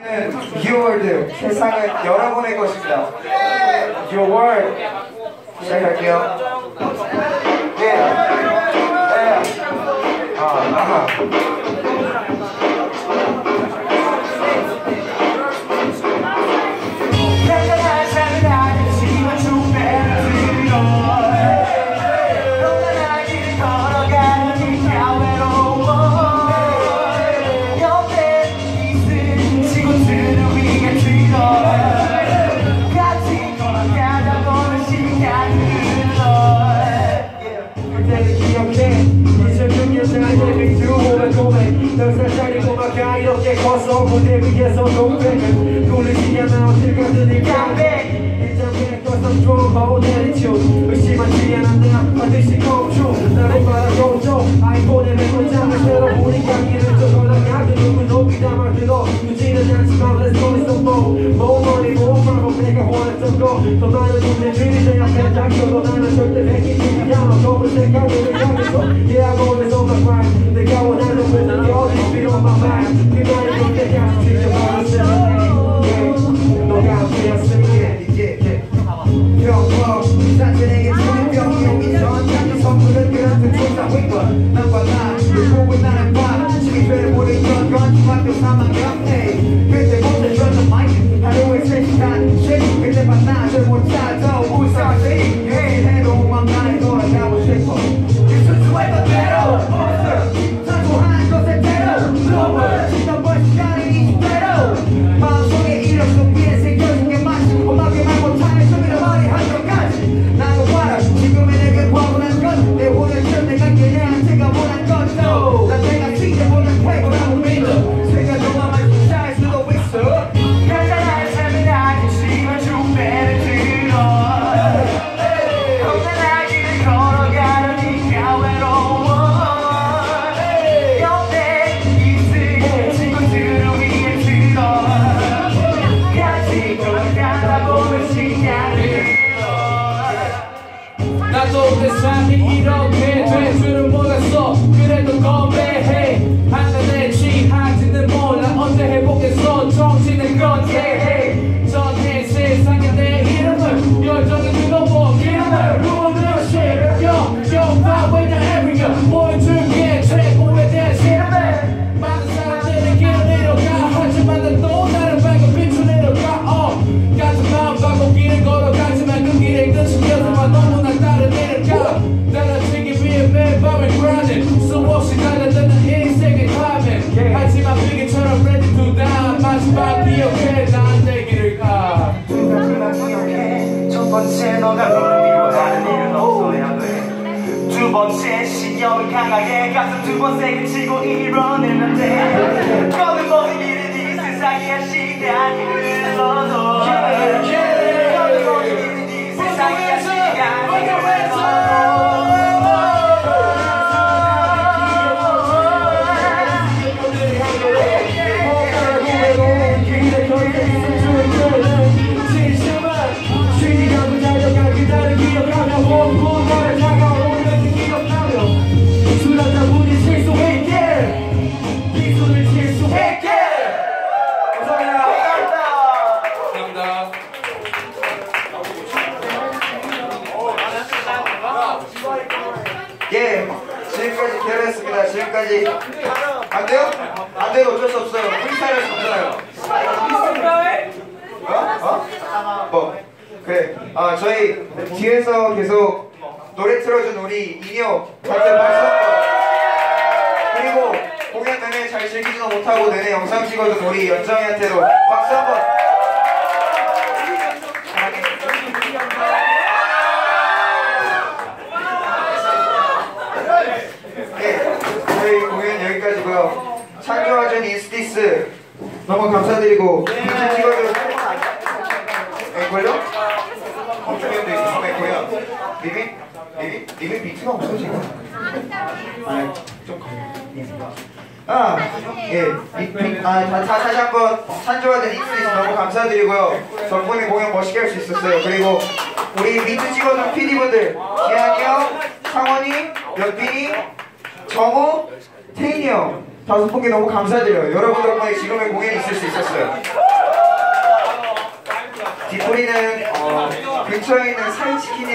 World 세상은 여러분의 것입니다. World 시작할게요. Yeah. Yeah. 그때를 기억해 그녀자에게 두고만 고백 널 살살이 고막가 이렇게 커서 무대 위에서 동백을 돌리지 않아 떠서 좋은 내리춤 의심하지 않았나 반드시 멈춤 나를 바라보죠 아이폰에 메모장을 새로 보니까 길을 좀 올라가도 누구 높이 담아들어 누지는 않지만 let's go it's low more money more problem 내가 원했던 거더 많은 문제들이 내 앞에 닥쳐도 나는 절대 않아 검은색 가게를 향해서 yeah I'm always on my grind 내가 원하는 모든 게 어디 필요 on my mind 그날이 올 때까 너가 너를 미워하는 일은 없어야 돼 두 번째 신념을 강하게 가슴 두 번 세게 치고 일어내면 돼. 너는 모든 일은 이 세상에 시간이 흘러도 예, 지금까지 기다렸습니다. 지금까지 안 돼요? 안 돼도 어쩔 수 없어요. 프리스타일 할수 없잖아요. 어? 어? 뭐? 그래. 아 저희 뒤에서 계속 노래 틀어준 우리 인효 다들 박수. 그리고 공연 내내 잘 즐기지도 못하고 내내 영상 찍어준 우리 연정이한테도 박수 한번. 네, 저희 공연 여기까지고요. 창조와준 인스티스 너무 감사드리고 찍어준 앵걸요? 있어서 앵걸요. 리미? 리미? 리미 비트가 없어 지금. 아, 좀 걸려. 아, 예, 아, 다, 다시 한번 찬조와준 인스티스 너무 감사드리고요. 덕분에 공연 멋있게 할 수 있었어요. 그리고 우리 비트 찍어준 PD분들 기한이 형, 상원이, 연빈이, 정우, 태인이 형 다섯 분께 너무 감사드려요. 여러분 덕분에 지금의 공연이 있을 수 있었어요. 뒷소리는 어, 근처에 있는 사이치킨이라